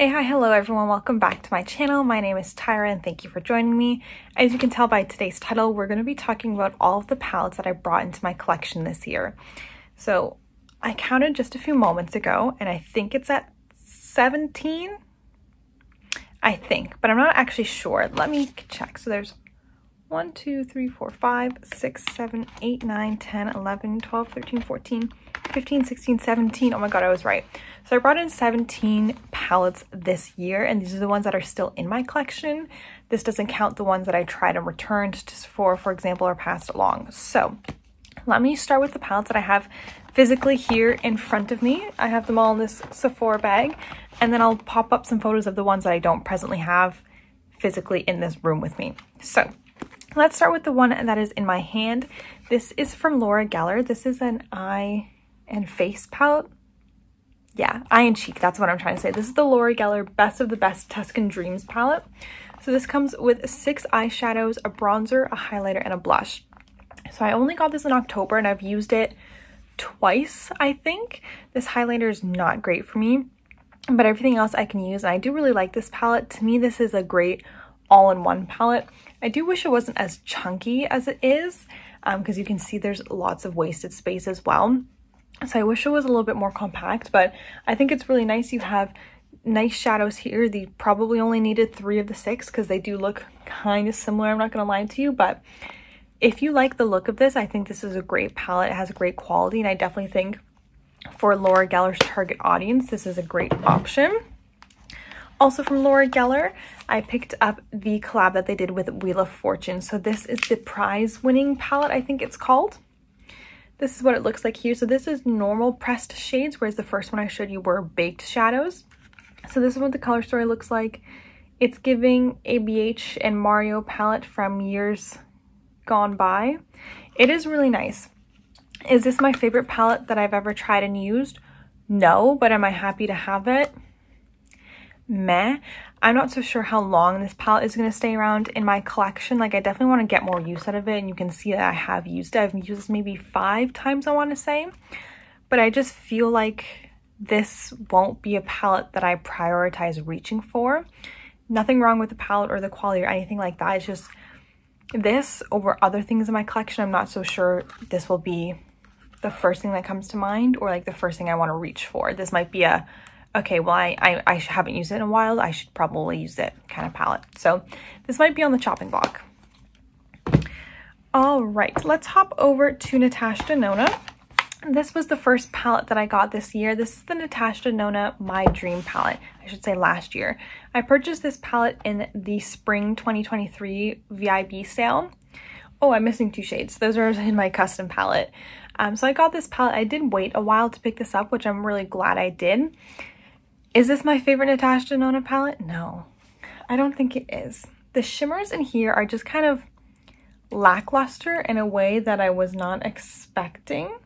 Hey, hi, hello everyone. Welcome back to my channel. My name is Tyra and thank you for joining me. As you can tell by today's title, we're going to be talking about all of the palettes that I brought into my collection this year. So I counted just a few moments ago and I think it's at 17. I think, but I'm not actually sure. Let me check. So there's 1, 2, 3, 4, 5, 6, 7, 8, 9, 10, 11, 12, 13, 14, 15, 16, 17. Oh my god, I was right. So I brought in 17 palettes this year, and these are the ones that are still in my collection. This doesn't count the ones that I tried and returned to Sephora, for example, or passed along. So let me start with the palettes that I have physically here in front of me. I have them all in this Sephora bag, and then I'll pop up some photos of the ones that I don't presently have physically in this room with me. So Let's start with the one that is in my hand. This is from Laura Geller. This is an eye and face palette. Yeah, eye and cheek, that's what I'm trying to say. This is the Laura Geller Best of the Best Tuscan Dreams palette. So this comes with six eyeshadows, a bronzer, a highlighter, and a blush. So I only got this in October and I've used it twice, I think. This highlighter is not great for me, but everything else I can use. And I do really like this palette. To me, this is a great all-in-one palette. I do wish it wasn't as chunky as it is because um, you can see there's lots of wasted space as well. So I wish it was a little bit more compact, but I think it's really nice. You have nice shadows here. They probably only needed three of the six because they do look kind of similar. I'm not going to lie to you, but if you like the look of this, I think this is a great palette. It has a great quality, and I definitely think for Laura Geller's target audience, this is a great option. Also from Laura Geller, I picked up the collab that they did with Wheel of Fortune. So this is the prize winning palette, I think it's called. This is what it looks like here. So this is normal pressed shades, whereas the first one I showed you were baked shadows. So this is what the color story looks like. It's giving ABH and Mario palette from years gone by. It is really nice. Is this my favorite palette that I've ever tried and used? No, but am I happy to have it? meh. I'm not so sure how long this palette is going to stay around in my collection. Like, I definitely want to get more use out of it, and you can see that I have used it. I've used this maybe five times, I want to say. But I just feel like this won't be a palette that I prioritize reaching for. Nothing wrong with the palette or the quality or anything like that. It's just this over other things in my collection. I'm not so sure this will be the first thing that comes to mind or like the first thing I want to reach for. This might be a okay, well, I, I, I haven't used it in a while. I should probably use it kind of palette. So this might be on the chopping block. All right, let's hop over to Natasha Denona. This was the first palette that I got this year. This is the Natasha Denona My Dream palette. I should say last year. I purchased this palette in the spring 2023 VIB sale. Oh, I'm missing two shades. Those are in my custom palette. Um, so I got this palette. I did wait a while to pick this up, which I'm really glad I did. Is this my favorite Natasha Denona palette? No, I don't think it is. The shimmers in here are just kind of lackluster in a way that I was not expecting.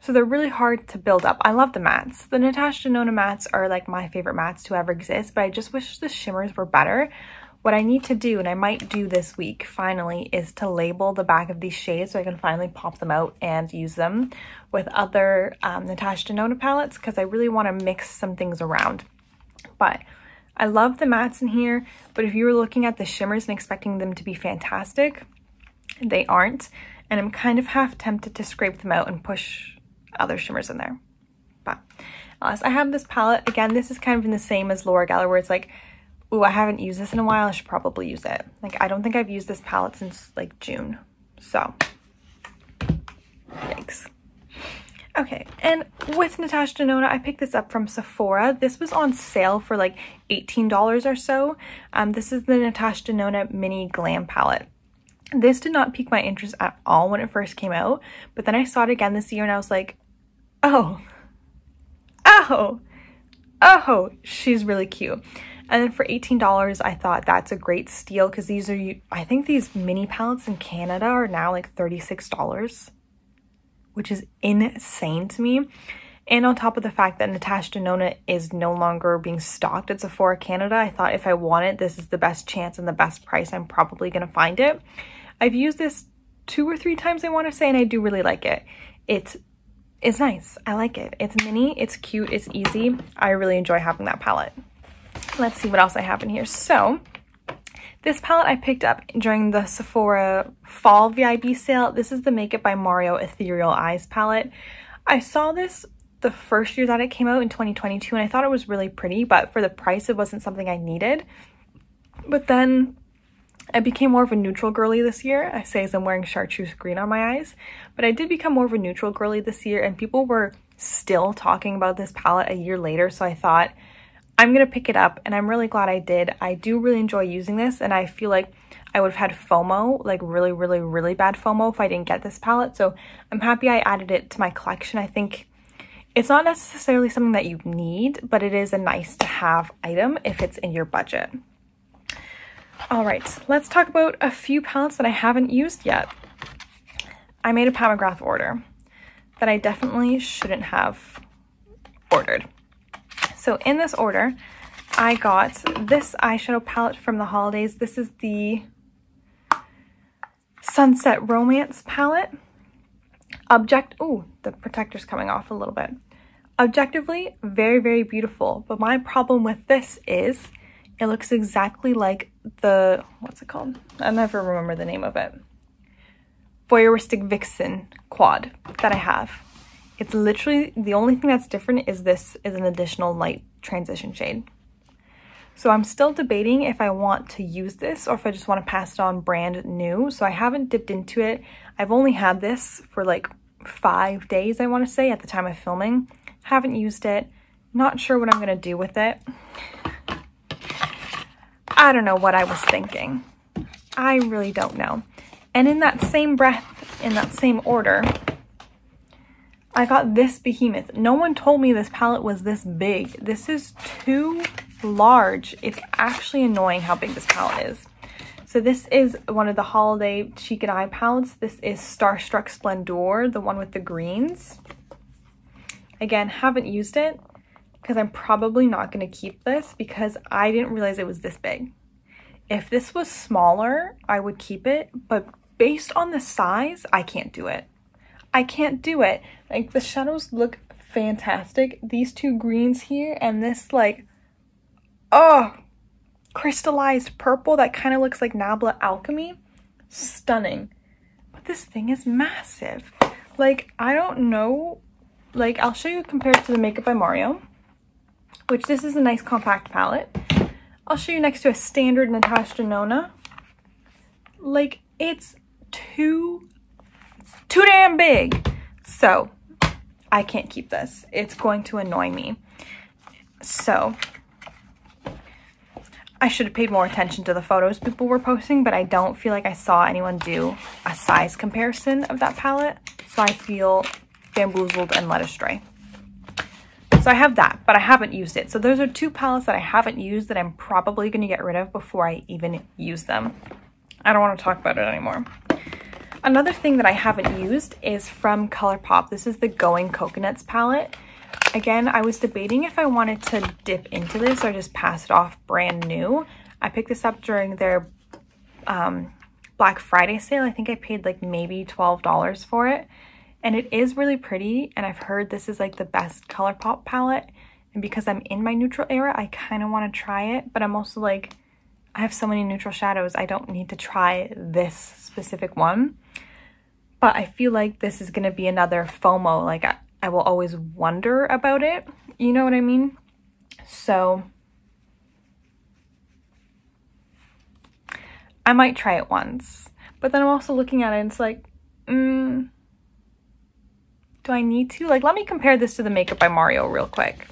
So they're really hard to build up. I love the mattes. The Natasha Denona mattes are like my favorite mattes to ever exist, but I just wish the shimmers were better. What I need to do, and I might do this week finally, is to label the back of these shades so I can finally pop them out and use them with other um, Natasha Denona palettes because I really want to mix some things around. But I love the mattes in here, but if you were looking at the shimmers and expecting them to be fantastic, they aren't. And I'm kind of half tempted to scrape them out and push other shimmers in there. But uh, I have this palette. Again, this is kind of in the same as Laura Geller where it's like ooh, I haven't used this in a while. I should probably use it. Like, I don't think I've used this palette since like June. So, yikes. Okay, and with Natasha Denona, I picked this up from Sephora. This was on sale for like $18 or so. Um, this is the Natasha Denona Mini Glam Palette. This did not pique my interest at all when it first came out, but then I saw it again this year and I was like, oh, oh, oh, she's really cute. And then for $18, I thought that's a great steal because these are, I think these mini palettes in Canada are now like $36, which is insane to me. And on top of the fact that Natasha Denona is no longer being stocked at Sephora Canada, I thought if I want it, this is the best chance and the best price. I'm probably going to find it. I've used this two or three times, I want to say, and I do really like it. It's it's nice. I like it. It's mini, it's cute, it's easy. I really enjoy having that palette. Let's see what else I have in here. So this palette I picked up during the Sephora fall VIB sale. This is the Makeup by Mario Ethereal Eyes palette. I saw this the first year that it came out in 2022 and I thought it was really pretty, but for the price, it wasn't something I needed. But then I became more of a neutral girly this year. I say as I'm wearing chartreuse green on my eyes, but I did become more of a neutral girly this year and people were still talking about this palette a year later. So I thought I'm going to pick it up and I'm really glad I did. I do really enjoy using this and I feel like I would have had FOMO, like really, really, really bad FOMO if I didn't get this palette. So I'm happy I added it to my collection. I think it's not necessarily something that you need, but it is a nice to have item if it's in your budget. All right, let's talk about a few palettes that I haven't used yet. I made a McGrath order that I definitely shouldn't have ordered. So in this order, I got this eyeshadow palette from the holidays. This is the Sunset Romance palette. Object, oh, the protector's coming off a little bit. Objectively, very, very beautiful. But my problem with this is it looks exactly like the, what's it called? I never remember the name of it. Voyeuristic Vixen quad that I have. It's literally, the only thing that's different is this is an additional light transition shade. So I'm still debating if I want to use this or if I just want to pass it on brand new. So I haven't dipped into it. I've only had this for like five days, I want to say, at the time of filming haven't used it, not sure what I'm going to do with it. I don't know what I was thinking. I really don't know. And in that same breath, in that same order, I got this behemoth. No one told me this palette was this big. This is too large. It's actually annoying how big this palette is. So this is one of the holiday cheek and eye palettes. This is Starstruck Splendor, the one with the greens. Again, haven't used it because I'm probably not going to keep this because I didn't realize it was this big. If this was smaller, I would keep it, but based on the size, I can't do it. I can't do it. Like the shadows look fantastic. These two greens here and this like, oh, crystallized purple that kind of looks like Nabla Alchemy. Stunning. But this thing is massive. Like, I don't know like I'll show you compared to the Makeup by Mario, which this is a nice compact palette. I'll show you next to a standard Natasha Denona. Like it's too, too damn big. So I can't keep this. It's going to annoy me. So I should have paid more attention to the photos people were posting, but I don't feel like I saw anyone do a size comparison of that palette. So I feel bamboozled and led astray. So I have that, but I haven't used it. So those are two palettes that I haven't used that I'm probably going to get rid of before I even use them. I don't want to talk about it anymore. Another thing that I haven't used is from ColourPop. This is the Going Coconuts palette. Again, I was debating if I wanted to dip into this or just pass it off brand new. I picked this up during their um, Black Friday sale. I think I paid like maybe $12 for it and it is really pretty and I've heard this is like the best ColourPop palette and because I'm in my neutral era I kind of want to try it but I'm also like I have so many neutral shadows I don't need to try this specific one but I feel like this is going to be another FOMO like I, I will always wonder about it you know what I mean so I might try it once but then I'm also looking at it and it's like mm, do I need to? Like, let me compare this to the Makeup by Mario real quick.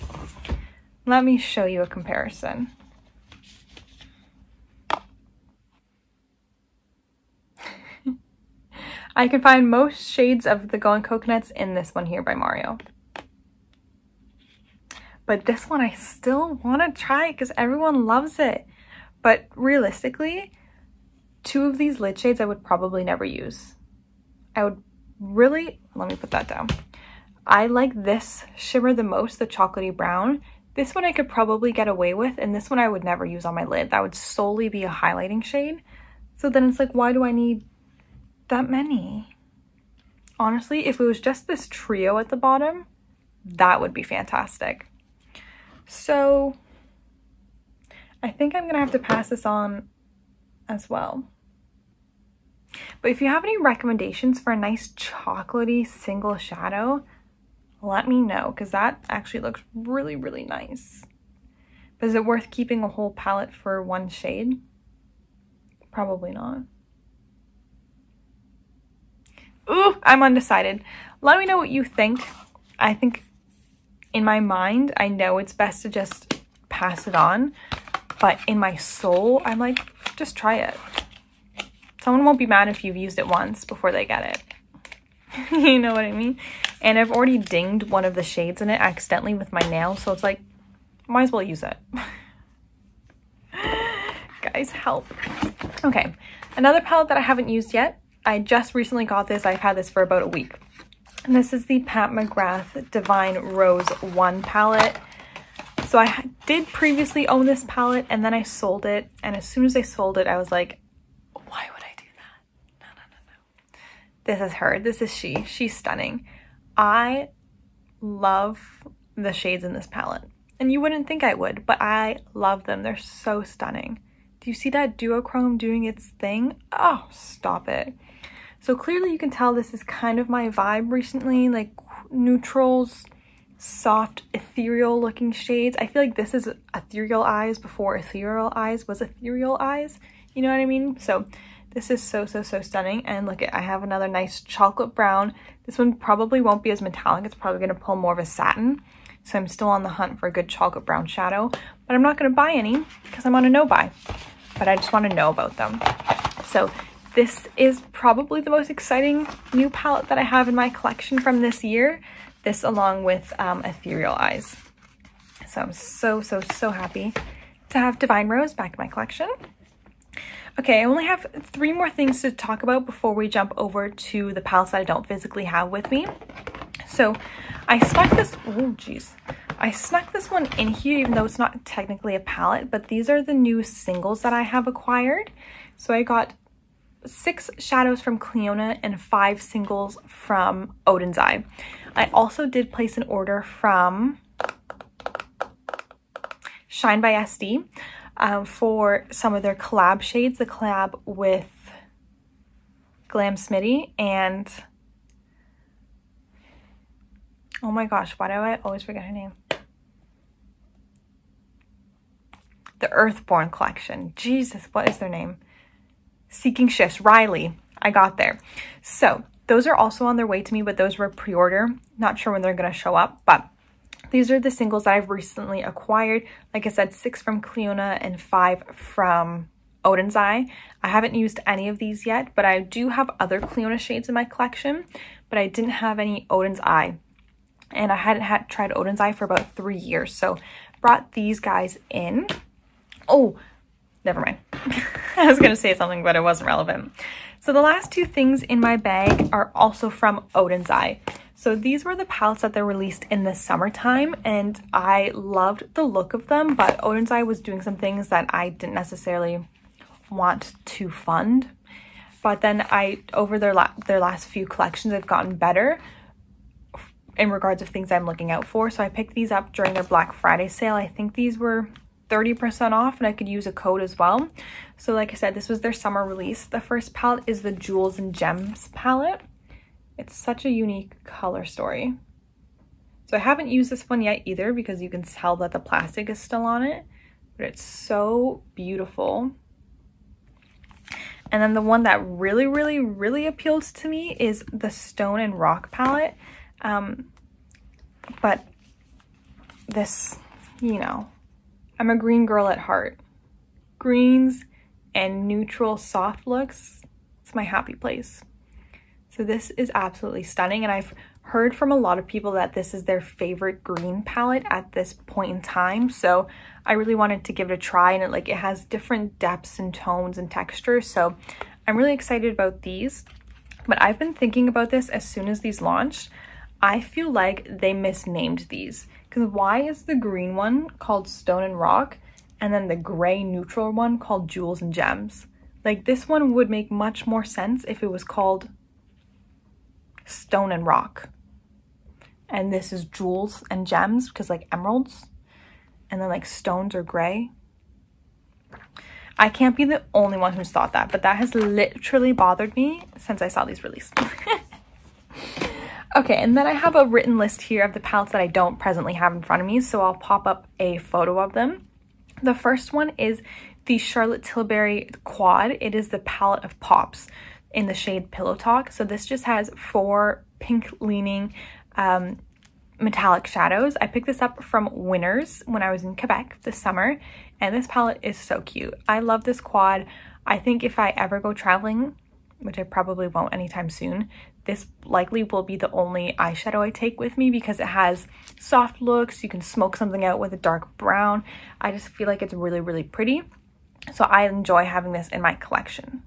Let me show you a comparison. I can find most shades of the Gone Coconuts in this one here by Mario. But this one I still want to try because everyone loves it. But realistically, two of these lid shades I would probably never use. I would really, let me put that down. I like this shimmer the most, the chocolatey brown. This one I could probably get away with, and this one I would never use on my lid. That would solely be a highlighting shade. So then it's like, why do I need that many? Honestly, if it was just this trio at the bottom, that would be fantastic. So I think I'm gonna have to pass this on as well. But if you have any recommendations for a nice chocolatey single shadow, let me know because that actually looks really, really nice. But is it worth keeping a whole palette for one shade? Probably not. Ooh, I'm undecided. Let me know what you think. I think in my mind, I know it's best to just pass it on. But in my soul, I'm like, just try it. Someone won't be mad if you've used it once before they get it. you know what I mean? And I've already dinged one of the shades in it accidentally with my nail, so it's like, might as well use it. Guys, help. Okay, another palette that I haven't used yet. I just recently got this. I've had this for about a week. And this is the Pat McGrath Divine Rose 1 palette. So I did previously own this palette and then I sold it. And as soon as I sold it, I was like, why would I do that? No, no, no, no. This is her. This is she. She's stunning. I love the shades in this palette. And you wouldn't think I would, but I love them. They're so stunning. Do you see that duochrome doing its thing? Oh, stop it. So clearly you can tell this is kind of my vibe recently, like neutrals, soft, ethereal looking shades. I feel like this is ethereal eyes before ethereal eyes was ethereal eyes. You know what I mean? So this is so, so, so stunning. And look, at I have another nice chocolate brown. This one probably won't be as metallic. It's probably going to pull more of a satin. So I'm still on the hunt for a good chocolate brown shadow. But I'm not going to buy any because I'm on a no buy. But I just want to know about them. So this is probably the most exciting new palette that I have in my collection from this year. This along with um, Ethereal Eyes. So I'm so, so, so happy to have Divine Rose back in my collection. Okay, I only have three more things to talk about before we jump over to the palettes that I don't physically have with me. So I snuck this, oh geez. I snuck this one in here even though it's not technically a palette, but these are the new singles that I have acquired. So I got six shadows from Clionadh and five singles from Odin's Eye. I also did place an order from Shine by SD um, for some of their collab shades, the collab with Glam Smitty and oh my gosh, why do I always forget her name? The Earthborn collection. Jesus, what is their name? Seeking Shifts, Riley. I got there. So those are also on their way to me, but those were pre-order. Not sure when they're going to show up, but these are the singles that I've recently acquired. Like I said, six from Clionadh and five from Odin's Eye. I haven't used any of these yet, but I do have other Clionadh shades in my collection, but I didn't have any Odin's Eye. And I hadn't had tried Odin's Eye for about three years, so brought these guys in. Oh, never mind. I was going to say something, but it wasn't relevant. So the last two things in my bag are also from Odin's Eye. So these were the palettes that they released in the summertime and I loved the look of them, but Odin's Eye was doing some things that I didn't necessarily want to fund. But then I, over their, la their last few collections, have gotten better in regards of things I'm looking out for. So I picked these up during their Black Friday sale. I think these were 30% off and I could use a code as well. So like I said, this was their summer release. The first palette is the Jewels and Gems palette. It's such a unique color story. So I haven't used this one yet either because you can tell that the plastic is still on it, but it's so beautiful. And then the one that really, really, really appealed to me is the Stone and Rock palette. Um, but this, you know, I'm a green girl at heart. Greens and neutral soft looks, it's my happy place. So this is absolutely stunning and I've heard from a lot of people that this is their favorite green palette at this point in time. So I really wanted to give it a try and it like it has different depths and tones and textures. So I'm really excited about these. But I've been thinking about this as soon as these launched. I feel like they misnamed these because why is the green one called Stone and Rock and then the gray neutral one called Jewels and Gems? Like this one would make much more sense if it was called Stone and Rock. And this is Jewels and Gems because like emeralds and then like stones are gray. I can't be the only one who's thought that, but that has literally bothered me since I saw these released. okay, and then I have a written list here of the palettes that I don't presently have in front of me, so I'll pop up a photo of them. The first one is the Charlotte Tilbury Quad. It is the palette of Pops in the shade Pillow Talk. So this just has four pink leaning um, metallic shadows. I picked this up from Winners when I was in Quebec this summer, and this palette is so cute. I love this quad. I think if I ever go traveling, which I probably won't anytime soon, this likely will be the only eyeshadow I take with me because it has soft looks. You can smoke something out with a dark brown. I just feel like it's really, really pretty. So I enjoy having this in my collection.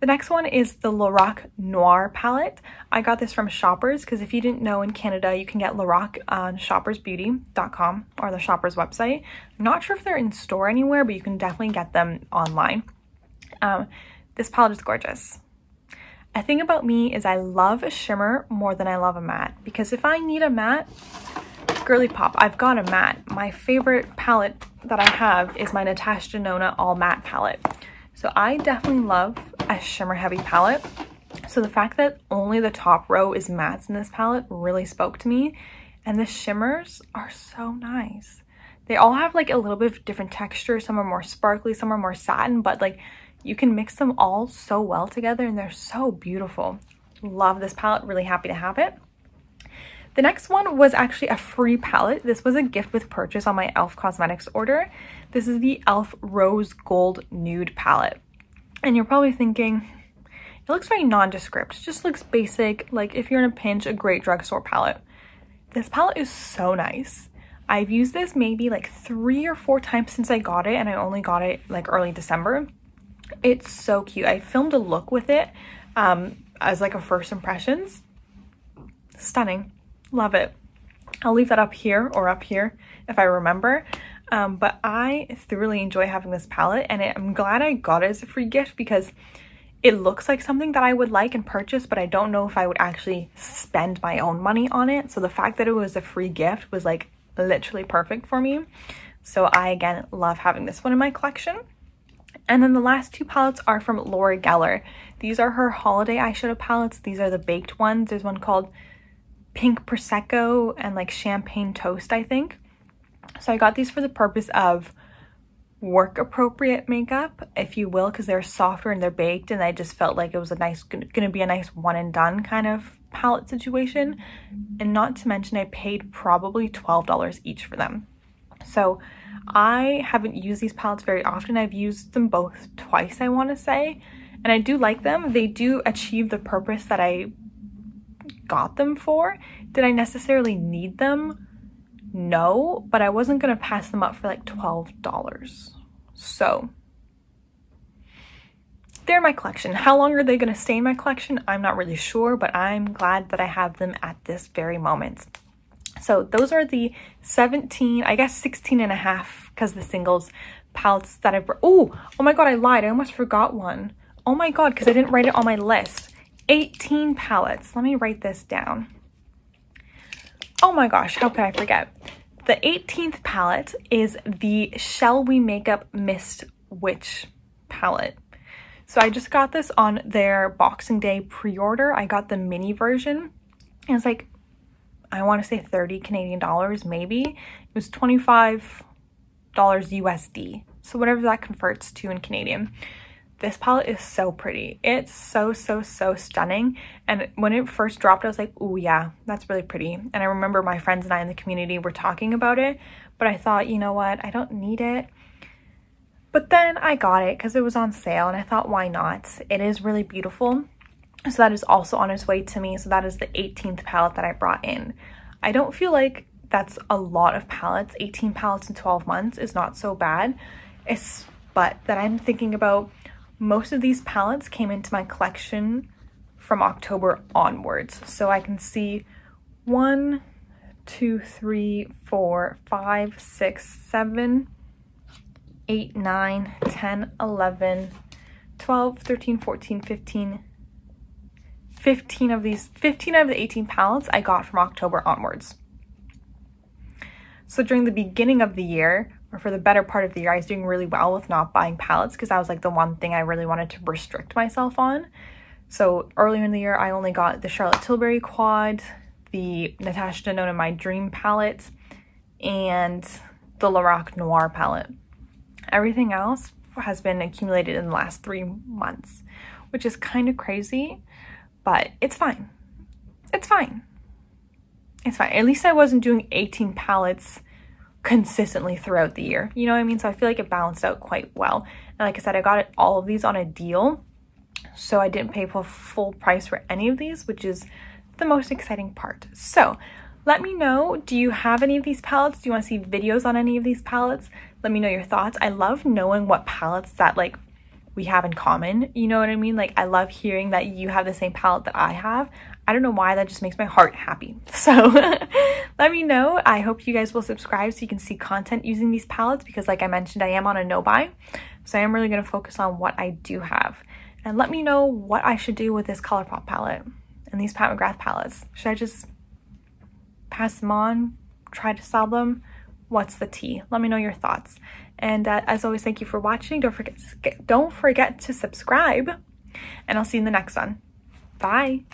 The next one is the Lorac Noir palette. I got this from Shoppers because if you didn't know in Canada, you can get Lorac on shoppersbeauty.com or the Shoppers website. I'm not sure if they're in store anywhere, but you can definitely get them online. Um, this palette is gorgeous. A thing about me is I love a shimmer more than I love a matte because if I need a matte, girly pop, I've got a matte. My favorite palette that I have is my Natasha Denona All Matte palette. So I definitely love a shimmer heavy palette. So the fact that only the top row is mattes in this palette really spoke to me. And the shimmers are so nice. They all have like a little bit of different texture. Some are more sparkly, some are more satin, but like you can mix them all so well together and they're so beautiful. Love this palette, really happy to have it. The next one was actually a free palette. This was a gift with purchase on my e.l.f. Cosmetics order. This is the e.l.f. Rose Gold Nude palette. And you're probably thinking, it looks very nondescript. Just looks basic, like if you're in a pinch, a great drugstore palette. This palette is so nice. I've used this maybe like three or four times since I got it and I only got it like early December. It's so cute. I filmed a look with it um, as like a first impressions. Stunning. Love it. I'll leave that up here or up here if I remember. Um, but I thoroughly enjoy having this palette and it, I'm glad I got it as a free gift because it looks like something that I would like and purchase, but I don't know if I would actually spend my own money on it. So the fact that it was a free gift was like literally perfect for me. So I, again, love having this one in my collection. And then the last two palettes are from Laura Geller. These are her holiday eyeshadow palettes. These are the baked ones. There's one called pink prosecco and like champagne toast i think so i got these for the purpose of work appropriate makeup if you will because they're softer and they're baked and i just felt like it was a nice gonna be a nice one and done kind of palette situation and not to mention i paid probably $12 each for them so i haven't used these palettes very often i've used them both twice i want to say and i do like them they do achieve the purpose that i got them for. Did I necessarily need them? No, but I wasn't going to pass them up for like $12. So they're my collection. How long are they going to stay in my collection? I'm not really sure, but I'm glad that I have them at this very moment. So those are the 17, I guess 16 and a half because the singles palettes that I've, oh, oh my God, I lied. I almost forgot one. Oh my God, because I didn't write it on my list. 18 palettes. Let me write this down. Oh my gosh, how could I forget? The 18th palette is the ShellWe Makeup Mist Witch palette. So I just got this on their Boxing Day pre-order. I got the mini version. And it's like, I want to say 30 Canadian dollars, maybe. It was $25 USD. So whatever that converts to in Canadian. This palette is so pretty. It's so, so, so stunning. And when it first dropped, I was like, oh yeah, that's really pretty. And I remember my friends and I in the community were talking about it, but I thought, you know what, I don't need it. But then I got it because it was on sale and I thought, why not? It is really beautiful. So that is also on its way to me. So that is the 18th palette that I brought in. I don't feel like that's a lot of palettes. 18 palettes in 12 months is not so bad. It's, but that I'm thinking about most of these palettes came into my collection from October onwards. So I can see one, two, three, four, five, six, seven, eight, nine, 10, 11, 12, 13, 14, 15, 15 of these, 15 of the 18 palettes I got from October onwards. So during the beginning of the year, or for the better part of the year, I was doing really well with not buying palettes because that was like the one thing I really wanted to restrict myself on. So earlier in the year, I only got the Charlotte Tilbury quad, the Natasha Denona My Dream palette, and the Lorac Noir palette. Everything else has been accumulated in the last three months, which is kind of crazy, but it's fine. It's fine. It's fine. At least I wasn't doing 18 palettes consistently throughout the year. You know what I mean? So I feel like it balanced out quite well. And like I said, I got all of these on a deal. So I didn't pay full price for any of these, which is the most exciting part. So let me know, do you have any of these palettes? Do you want to see videos on any of these palettes? Let me know your thoughts. I love knowing what palettes that like we have in common. You know what I mean? Like I love hearing that you have the same palette that I have. I don't know why, that just makes my heart happy. So let me know. I hope you guys will subscribe so you can see content using these palettes because like I mentioned, I am on a no buy. So I am really going to focus on what I do have. And let me know what I should do with this Colourpop palette and these Pat McGrath palettes. Should I just pass them on, try to sell them? What's the tea? Let me know your thoughts. And uh, as always, thank you for watching. Don't forget, don't forget to subscribe and I'll see you in the next one. Bye.